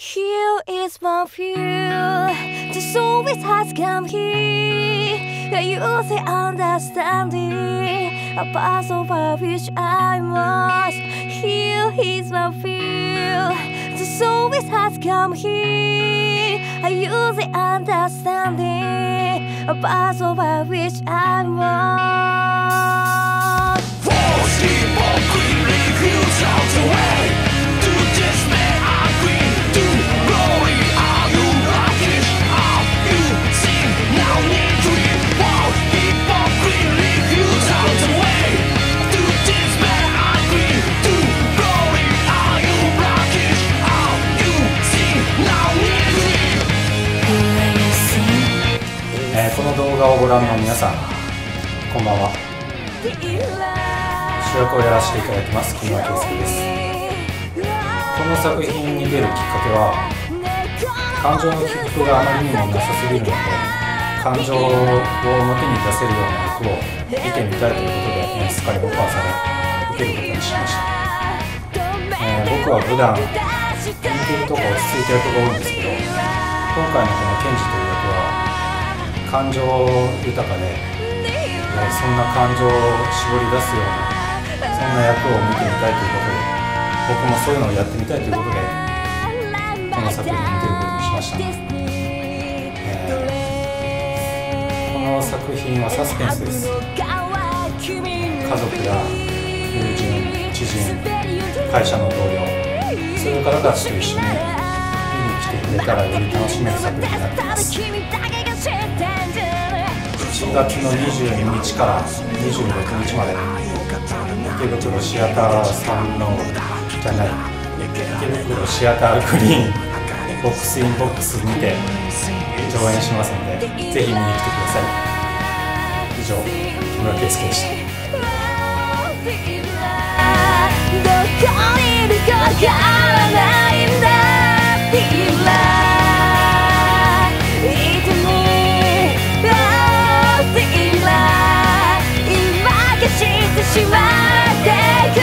Here is my few The soul which has come here. You say understanding A path over which I must. Here is my few The soul which has come here. You say understanding A path over which I must 画をご覧の皆さんこんばんは。主役をやらせていただきます木村圭介です。この作品に出るきっかけは感情の起伏があまりにもなさすぎるので感情を表に出せるような役を見てみたいということで演出家にオファーされ受けることにしました、えー僕は普段インテリとか落ち着いた役が多いんですけど今回のこのケンジという役は感情豊かで、えそんな感情を絞り出すようなそんな役を見てみたいということで僕もそういうのをやってみたいということでこの作品に出ることにしました、えーこの作品はサスペンスです。家族や友人知人会社の同僚そういう方たちと一緒に見に来てくれたらより楽しめる作品になっています7月の22日から26日まで池袋シアターさんのじゃない池袋シアターグリーン BOX in BOX にて上演しますのでぜひ見に来てください以上木村啓介でしたしまってくれ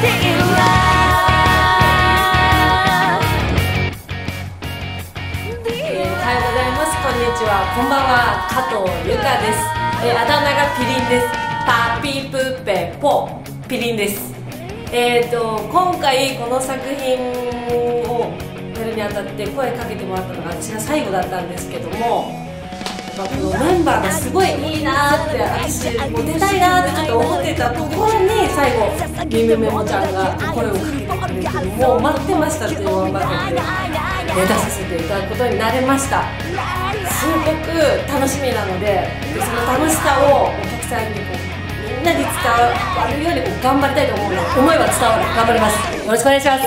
て今えーおはようございます。こんにちは。こんばんは。加藤由香です。えーあだ名がピリンです。パピプッペポピリンです。えっ、と今回この作品をやるにあたって声かけてもらったのが私が最後だったんですけども。やっぱこのメンバーがすごいいいなって私も出たいなってちょっと思ってたところに最後ミムメモちゃんが声をかけてくれてもう待ってましたというワンバカで出させていただくことになりましたすごく楽しみなのでその楽しさをお客さんにこうみんなに伝わるように頑張りたいと思うので思いは伝わる頑張りますよろしくお願いします